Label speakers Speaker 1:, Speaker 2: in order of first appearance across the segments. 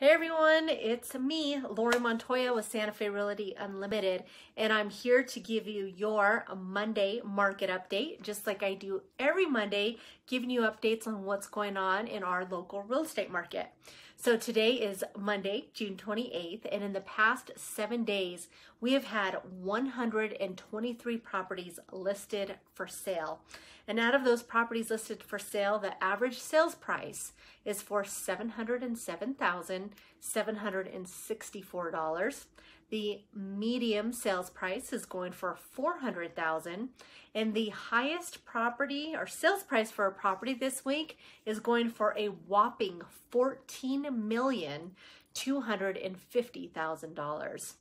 Speaker 1: Hey everyone, it's me, Lori Montoya with Santa Fe Realty Unlimited, and I'm here to give you your Monday market update, just like I do every Monday, giving you updates on what's going on in our local real estate market. So today is Monday, June 28th, and in the past seven days, we have had 123 properties listed for sale. And out of those properties listed for sale, the average sales price is for $707,764. The medium sales price is going for 400,000 and the highest property or sales price for a property this week is going for a whopping $14,250,000.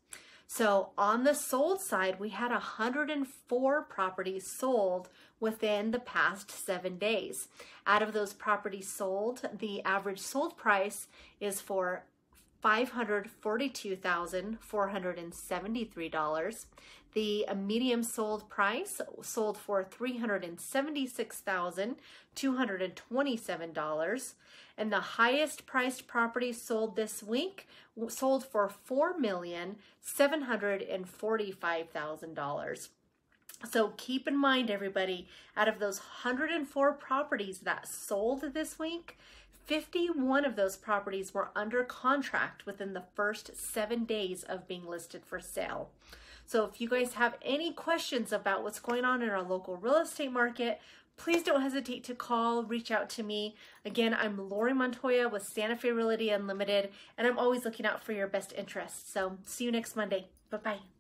Speaker 1: So on the sold side, we had 104 properties sold within the past seven days. Out of those properties sold, the average sold price is for $542,473. The medium sold price sold for $376,227. And the highest priced property sold this week sold for $4,745,000. So keep in mind, everybody, out of those 104 properties that sold this week, 51 of those properties were under contract within the first seven days of being listed for sale. So if you guys have any questions about what's going on in our local real estate market, please don't hesitate to call, reach out to me. Again, I'm Lori Montoya with Santa Fe Realty Unlimited, and I'm always looking out for your best interests. So see you next Monday. Bye-bye.